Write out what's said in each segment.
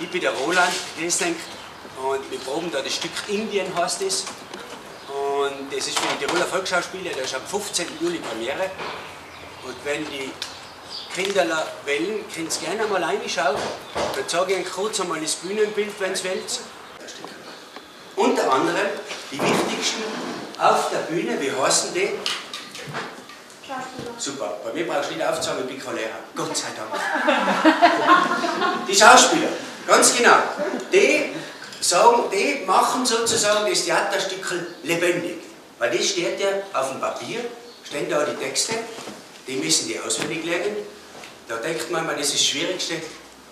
Ich bin der Roland Hessenk und wir proben da das Stück Indien heißt es. Und das ist für die Tiroler Volksschauspieler, der ist am 15. Juli Premiere. Und wenn die Kinder wollen, können sie gerne mal reinschauen. Dann zeige ich Ihnen kurz einmal das Bühnenbild, wenn Sie wollen. Unter anderem die wichtigsten auf der Bühne, wie heißen die? Super, bei mir brauchst du nicht aufzuzeigen, ich bin Lehrer. Gott sei Dank. Die Schauspieler, ganz genau. Die, sagen, die machen sozusagen das Theaterstück lebendig. Weil das steht ja auf dem Papier, stehen da die Texte, die müssen die auswendig lernen. Da denkt man, das ist das Schwierigste,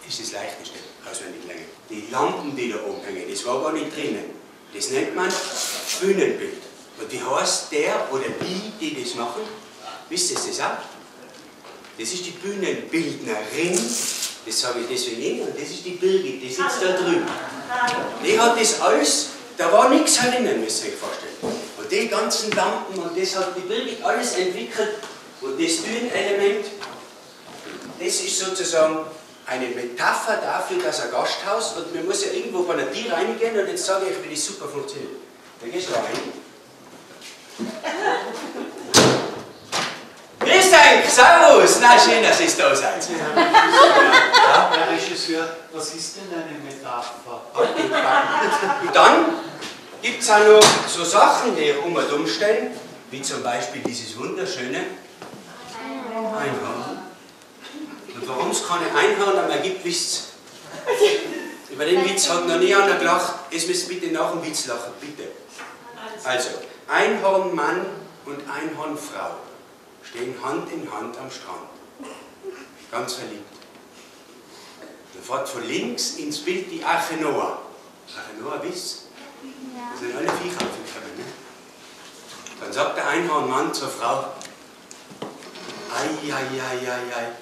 ist das Leichteste, auswendig lernen. Die Lampen, die da oben hängen, das war gar nicht drinnen. Das nennt man Bühnenbild. Und wie heißt der oder die, die das machen? Wisst ihr das auch? Das ist die Bühnenbildnerin, das sage ich deswegen nicht, und das ist die Birgit, die sitzt da drüben. Die hat das alles, da war nichts herinnen, müsst ihr euch vorstellen. Und die ganzen Lampen und das hat die Birgit alles entwickelt und das Bühnenelement, das ist sozusagen eine Metapher dafür, dass ein Gasthaus, und man muss ja irgendwo von der Tür reingehen und jetzt sage ich, wie das super funktioniert. Da gehst du rein. Grüß euch, Servus! Na, schön, dass ihr da seid. Ja, Herr Regisseur, was ist denn eine Metapher? Und dann gibt es auch noch so Sachen, die um und umstellen, wie zum Beispiel dieses wunderschöne Einhorn. Und warum es keine Einhörner mehr gibt, wisst ihr. Über den Witz hat noch nie einer gelacht. Es müsst bitte nach dem Witz lachen, bitte. Also, Einhornmann und Einhornfrau stehen Hand in Hand am Strand. Ganz verliebt. Dann fährt von links ins Bild die Arche Noah. Arche Noah, wisst Das sind alle Viecher aufgekommen. Ne? Dann sagt der Einhornmann zur Frau, ei, ei, ei, ei, ei,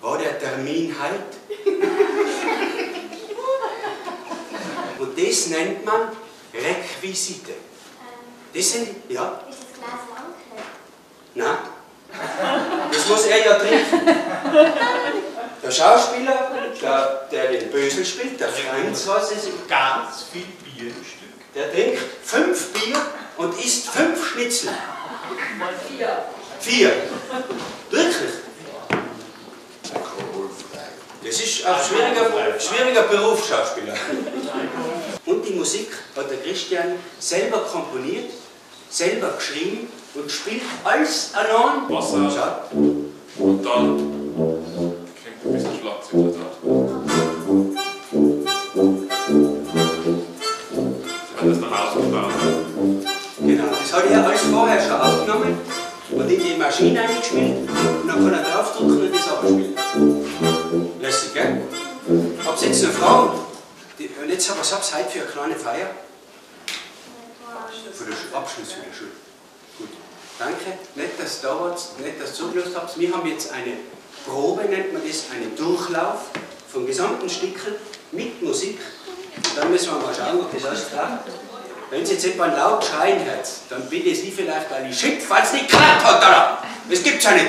war der Termin halt? Und das nennt man Requisite. Das sind, ja? Ist das Glas lang? Nein. Das muss er ja trinken. Der Schauspieler, der, der den Bösel spielt, der Franz, was ist Ganz viel Bier im Stück. der trinkt fünf Bier und isst fünf Schnitzel. Mal vier. Vier. Wirklich? Das ist ein schwieriger, schwieriger Beruf, Schauspieler. Und die Musik hat der Christian selber komponiert, selber geschrieben und spielt alles allein. Wasser. Schaut. Und dann ausgebaut. Genau, das hat er alles vorher schon aufgenommen und in die Maschine eingespielt und dann kann er draufdrücken und das abspielen. Lässig, gell? Habt ihr jetzt noch Fragen? Die, und jetzt, was habt ihr heute für eine kleine Feier? Für den Sch- Abschluss für die Schule. Gut, danke. Nett, dass ihr da wart, nett, dass ihr zugelassen habt. Wir haben jetzt eine Probe, nennt man das, einen Durchlauf vom gesamten Stückel mit Musik. Und dann müssen wir mal schauen, ob das alles klappt. Wenn Sie jetzt jemand laut schreien hört, dann bitte Sie vielleicht, weil ich schick, falls nicht klappt hat, oder? Das gibt's ja nicht.